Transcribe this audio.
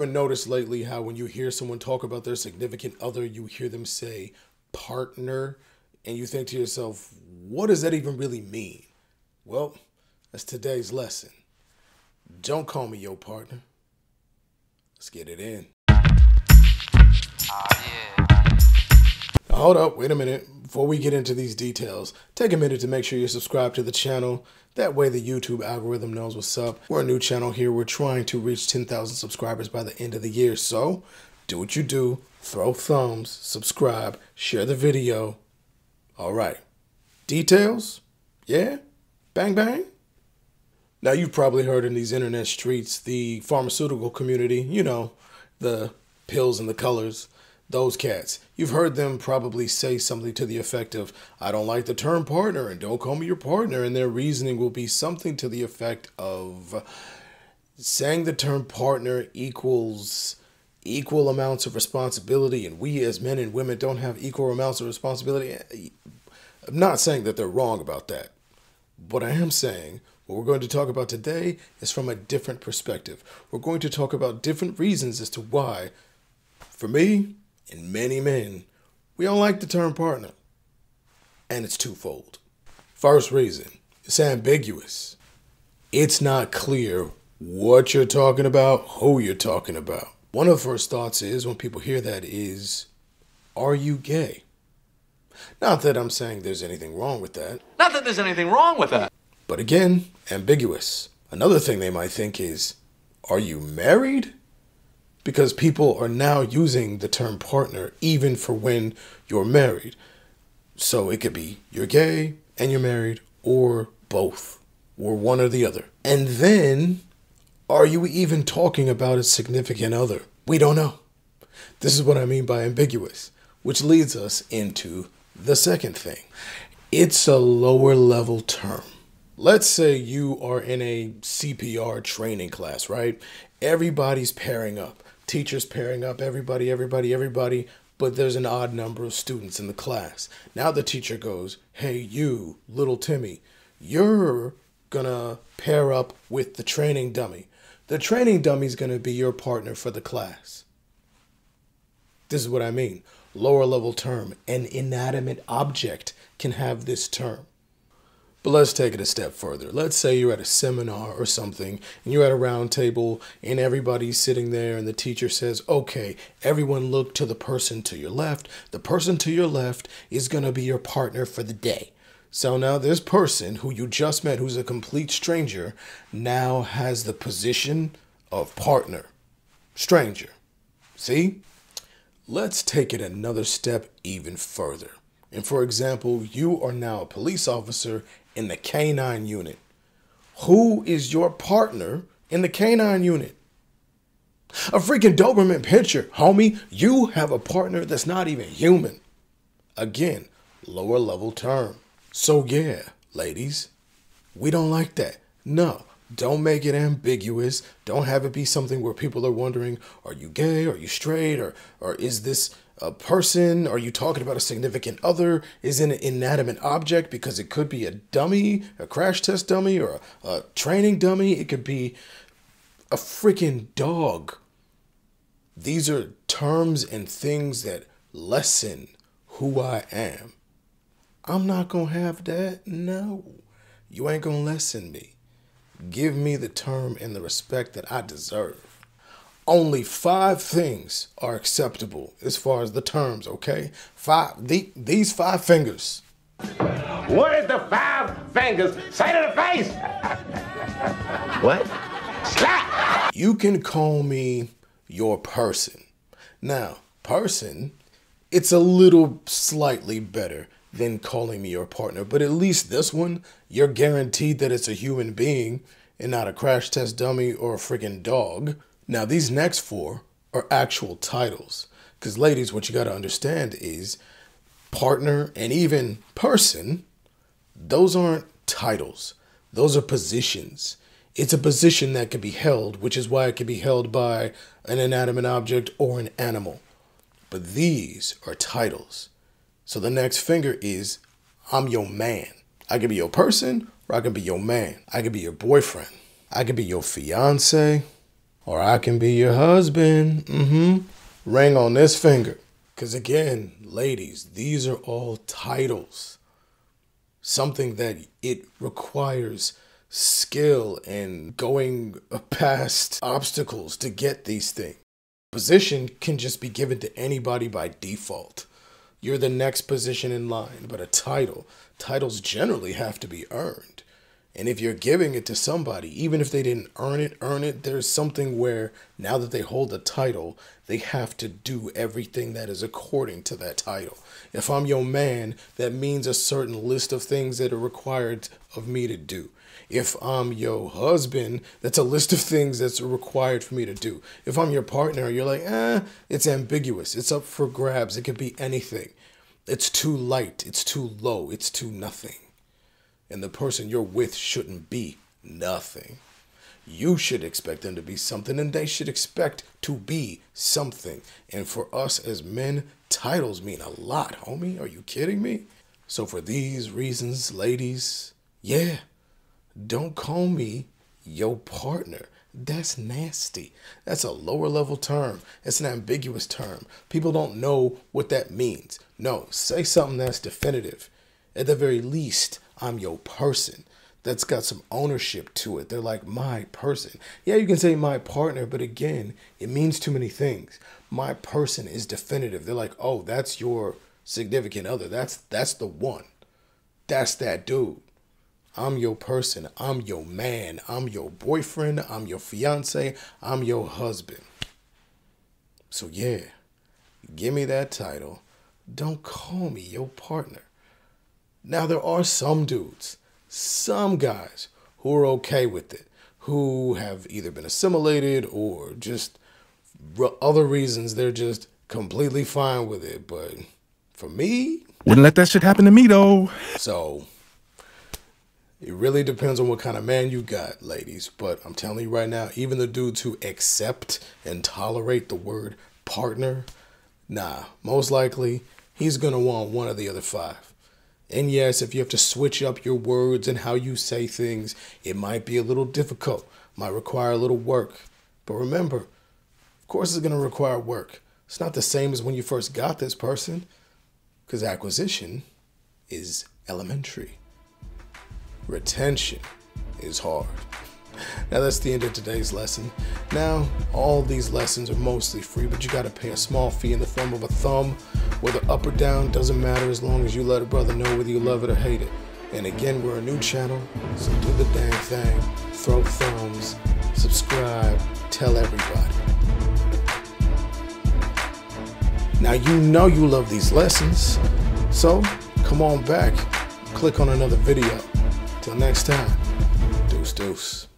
ever noticed lately how when you hear someone talk about their significant other, you hear them say partner, and you think to yourself, what does that even really mean? Well, that's today's lesson. Don't call me your partner. Let's get it in. Ah, now, hold up, wait a minute. Before we get into these details, take a minute to make sure you're subscribed to the channel. That way the YouTube algorithm knows what's up. We're a new channel here. We're trying to reach 10,000 subscribers by the end of the year. So do what you do. Throw thumbs, subscribe, share the video. All right. Details? Yeah? Bang, bang? Now, you've probably heard in these internet streets, the pharmaceutical community, you know, the pills and the colors, those cats. You've heard them probably say something to the effect of, I don't like the term partner and don't call me your partner. And their reasoning will be something to the effect of saying the term partner equals equal amounts of responsibility and we as men and women don't have equal amounts of responsibility. I'm not saying that they're wrong about that. What I am saying, what we're going to talk about today is from a different perspective. We're going to talk about different reasons as to why, for me and many men, we don't like the term partner. And it's twofold. First reason, it's ambiguous. It's not clear what you're talking about, who you're talking about. One of the first thoughts is when people hear that is, are you gay? Not that I'm saying there's anything wrong with that. Not that there's anything wrong with that. But again, ambiguous. Another thing they might think is, are you married? Because people are now using the term partner even for when you're married. So it could be you're gay and you're married, or both, or one or the other. And then, are you even talking about a significant other? We don't know. This is what I mean by ambiguous, which leads us into the second thing. It's a lower level term. Let's say you are in a CPR training class, right? Everybody's pairing up. Teachers pairing up, everybody, everybody, everybody, but there's an odd number of students in the class. Now the teacher goes, Hey, you, little Timmy, you're gonna pair up with the training dummy. The training dummy's gonna be your partner for the class. This is what I mean. Lower level term. An inanimate object can have this term. But let's take it a step further. Let's say you're at a seminar or something and you're at a round table and everybody's sitting there and the teacher says, okay, everyone look to the person to your left. The person to your left is going to be your partner for the day. So now this person who you just met, who's a complete stranger, now has the position of partner. Stranger. See? Let's take it another step even further. And for example, you are now a police officer in the K9 unit. Who is your partner in the K9 unit? A freaking Doberman pinscher, homie. You have a partner that's not even human. Again, lower level term. So, yeah, ladies, we don't like that. No, don't make it ambiguous. Don't have it be something where people are wondering, are you gay? Are you straight? Or, or is this a person? Are you talking about a significant other? Is it an inanimate object? Because it could be a dummy, a crash test dummy, or a, a training dummy. It could be a freaking dog. These are terms and things that lessen who I am. I'm not going to have that. No. You ain't going to lessen me. Give me the term and the respect that I deserve. Only five things are acceptable as far as the terms, okay? Five, the, these five fingers. What did the five fingers say to the face? what? Slap! You can call me your person. Now, person, it's a little slightly better than calling me your partner. But at least this one, you're guaranteed that it's a human being and not a crash test dummy or a friggin' dog. Now, these next four are actual titles. Because, ladies, what you got to understand is partner and even person, those aren't titles, those are positions. It's a position that can be held, which is why it can be held by an inanimate object or an animal. But these are titles. So the next finger is I'm your man. I can be your person or I can be your man. I can be your boyfriend. I can be your fiance. Or I can be your husband. Mm-hmm. Ring on this finger. Because again, ladies, these are all titles. Something that it requires skill and going past obstacles to get these things. Position can just be given to anybody by default. You're the next position in line, but a title, titles generally have to be earned. And if you're giving it to somebody, even if they didn't earn it, earn it, there's something where now that they hold the title, they have to do everything that is according to that title. If I'm your man, that means a certain list of things that are required of me to do. If I'm your husband, that's a list of things that's required for me to do. If I'm your partner, you're like, eh, it's ambiguous. It's up for grabs. It could be anything. It's too light. It's too low. It's too nothing. And the person you're with shouldn't be nothing. You should expect them to be something, and they should expect to be something. And for us as men, titles mean a lot, homie. Are you kidding me? So, for these reasons, ladies, yeah, don't call me your partner. That's nasty. That's a lower level term. It's an ambiguous term. People don't know what that means. No, say something that's definitive. At the very least, I'm your person. That's got some ownership to it. They're like my person. Yeah, you can say my partner, but again, it means too many things. My person is definitive. They're like, oh, that's your significant other. That's that's the one. That's that dude. I'm your person. I'm your man. I'm your boyfriend. I'm your fiance. I'm your husband. So, yeah, give me that title. Don't call me your partner. Now, there are some dudes, some guys who are okay with it, who have either been assimilated or just other reasons they're just completely fine with it. But for me, wouldn't let that shit happen to me though. So it really depends on what kind of man you got, ladies. But I'm telling you right now, even the dudes who accept and tolerate the word partner, nah, most likely he's going to want one of the other five. And yes, if you have to switch up your words and how you say things, it might be a little difficult, might require a little work. But remember, of course, it's going to require work. It's not the same as when you first got this person, because acquisition is elementary retention is hard. Now that's the end of today's lesson. Now, all these lessons are mostly free, but you gotta pay a small fee in the form of a thumb, whether up or down, doesn't matter as long as you let a brother know whether you love it or hate it. And again, we're a new channel, so do the dang thing, throw thumbs, subscribe, tell everybody. Now you know you love these lessons, so come on back, click on another video. Till next time, deuce deuce.